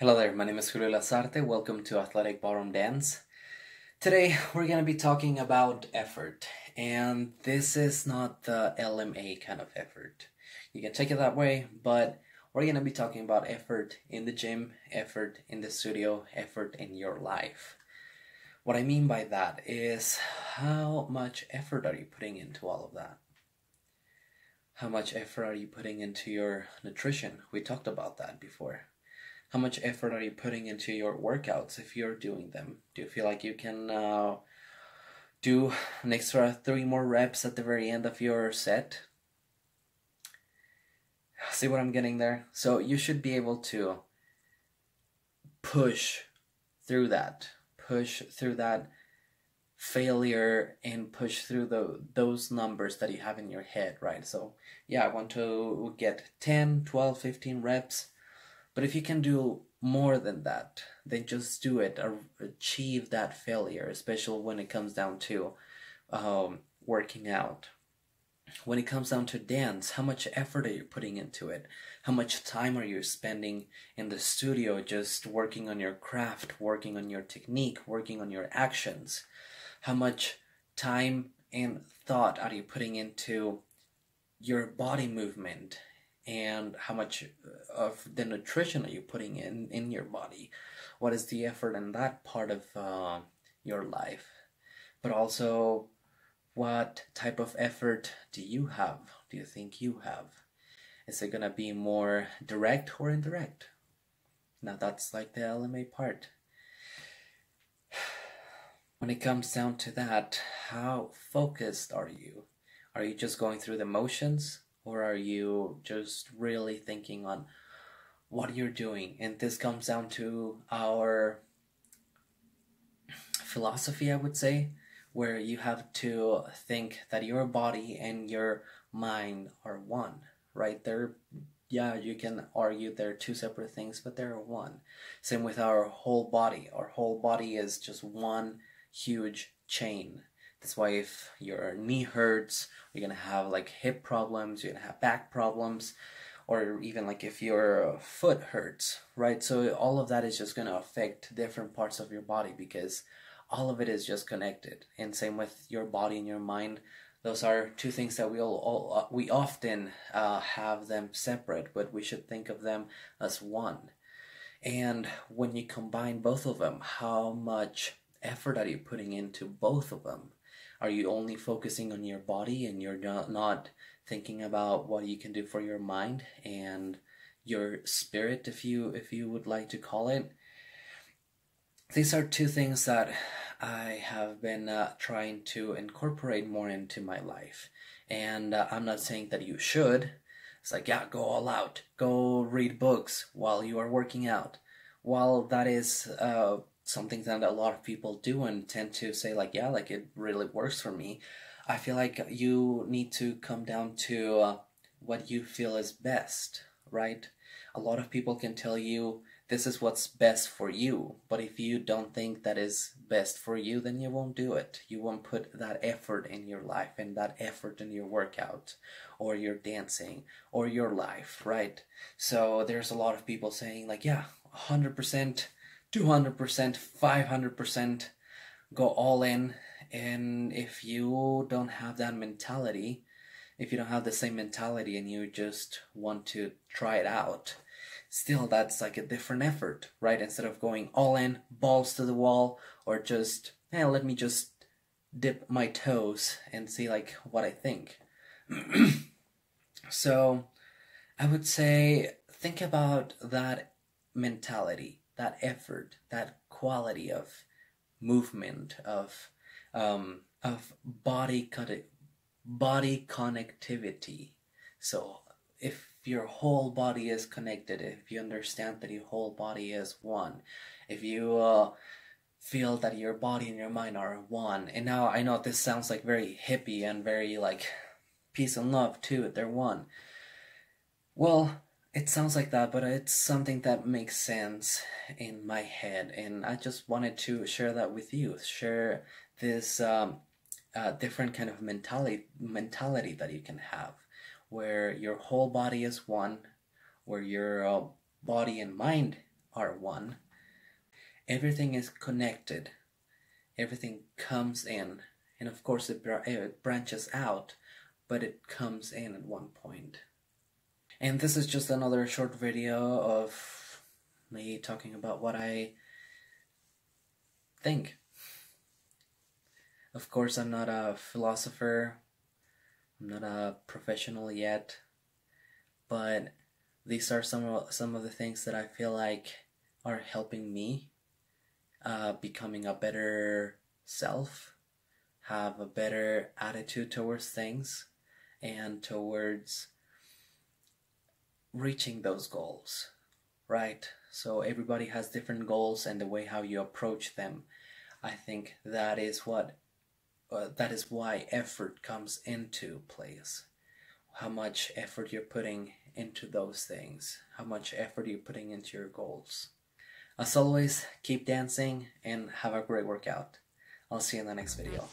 Hello there, my name is Julio Lazarte. Welcome to Athletic Ballroom Dance. Today we're going to be talking about effort, and this is not the LMA kind of effort. You can take it that way, but we're going to be talking about effort in the gym, effort in the studio, effort in your life. What I mean by that is how much effort are you putting into all of that? How much effort are you putting into your nutrition? We talked about that before how much effort are you putting into your workouts if you're doing them? Do you feel like you can uh, do an extra three more reps at the very end of your set? See what I'm getting there? So you should be able to push through that, push through that failure and push through the those numbers that you have in your head, right? So, yeah, I want to get 10, 12, 15 reps but if you can do more than that, then just do it achieve that failure, especially when it comes down to um, working out. When it comes down to dance, how much effort are you putting into it? How much time are you spending in the studio just working on your craft, working on your technique, working on your actions? How much time and thought are you putting into your body movement and how much of the nutrition are you putting in in your body? What is the effort in that part of uh, your life? But also what type of effort do you have do you think you have? Is it gonna be more direct or indirect? Now that's like the lma part. When it comes down to that how focused are you? Are you just going through the motions or are you just really thinking on what you're doing? And this comes down to our philosophy i would say where you have to think that your body and your mind are one right? They're yeah you can argue they're two separate things but they're one. Same with our whole body. Our whole body is just one huge chain that's why if your knee hurts, you're gonna have like hip problems, you're gonna have back problems, or even like if your foot hurts, right? So all of that is just gonna affect different parts of your body because all of it is just connected. And same with your body and your mind. Those are two things that we all, all uh, we often uh, have them separate, but we should think of them as one. And when you combine both of them, how much effort are you putting into both of them? Are you only focusing on your body and you're not, thinking about what you can do for your mind and your spirit, if you if you would like to call it? These are two things that I have been uh, trying to incorporate more into my life. And uh, I'm not saying that you should. It's like, yeah, go all out. Go read books while you are working out. While that is uh, something that a lot of people do and tend to say like yeah like it really works for me. I feel like you need to come down to uh, what you feel is best right? A lot of people can tell you this is what's best for you but if you don't think that is best for you then you won't do it. You won't put that effort in your life and that effort in your workout or your dancing or your life right? So there's a lot of people saying like yeah 100% 200%, 500%, go all in. And if you don't have that mentality, if you don't have the same mentality and you just want to try it out, still that's like a different effort, right? Instead of going all in, balls to the wall, or just, hey, let me just dip my toes and see like what I think. so I would say think about that mentality that effort, that quality of movement, of um, of body body connectivity. So if your whole body is connected, if you understand that your whole body is one, if you uh, feel that your body and your mind are one, and now I know this sounds like very hippie and very like peace and love too, they're one. Well, it sounds like that, but it's something that makes sense in my head, and I just wanted to share that with you. Share this um, uh, different kind of mentality mentality that you can have, where your whole body is one, where your uh, body and mind are one. Everything is connected. Everything comes in, and of course it, it branches out, but it comes in at one point. And this is just another short video of me talking about what I think. Of course, I'm not a philosopher, I'm not a professional yet, but these are some of, some of the things that I feel like are helping me uh, becoming a better self, have a better attitude towards things, and towards reaching those goals, right? So everybody has different goals, and the way how you approach them, I think that is what uh, that is why effort comes into place. How much effort you're putting into those things, how much effort you're putting into your goals. As always, keep dancing and have a great workout. I'll see you in the next video.